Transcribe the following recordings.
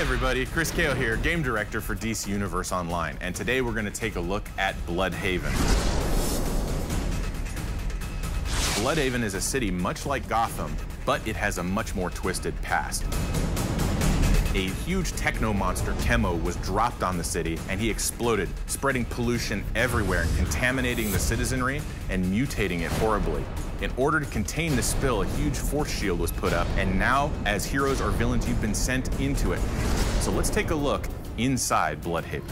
everybody, Chris Cao here, game director for DC Universe Online, and today we're going to take a look at Blüdhaven. Blüdhaven is a city much like Gotham, but it has a much more twisted past. A huge techno monster, Chemo, was dropped on the city and he exploded, spreading pollution everywhere and contaminating the citizenry and mutating it horribly. In order to contain the spill, a huge force shield was put up, and now, as heroes or villains, you've been sent into it. So let's take a look inside Blüdhaven.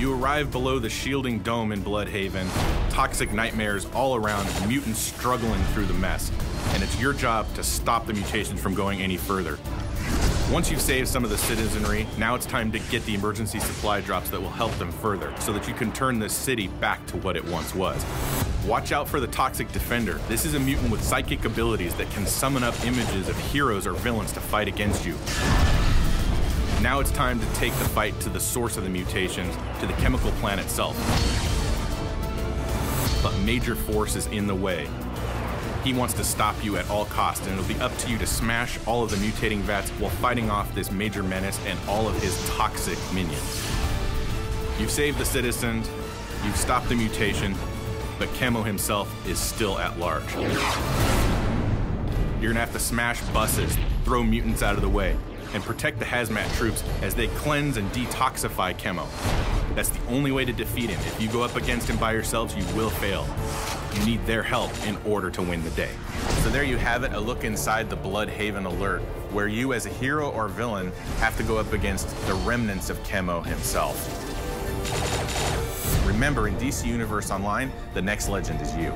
You arrive below the shielding dome in Blüdhaven, toxic nightmares all around, mutants struggling through the mess, and it's your job to stop the mutations from going any further. Once you've saved some of the citizenry, now it's time to get the emergency supply drops that will help them further, so that you can turn this city back to what it once was. Watch out for the Toxic Defender. This is a mutant with psychic abilities that can summon up images of heroes or villains to fight against you. Now it's time to take the fight to the source of the mutations, to the chemical plant itself. But Major Force is in the way, he wants to stop you at all costs, and it'll be up to you to smash all of the mutating vats while fighting off this major menace and all of his toxic minions. You've saved the citizens, you've stopped the mutation, but Chemo himself is still at large. You're gonna have to smash buses, throw mutants out of the way, and protect the hazmat troops as they cleanse and detoxify Chemo. That's the only way to defeat him. If you go up against him by yourselves, you will fail. You need their help in order to win the day. So there you have it, a look inside the Blüdhaven Alert, where you as a hero or villain have to go up against the remnants of Chemo himself. Remember, in DC Universe Online, the next legend is you.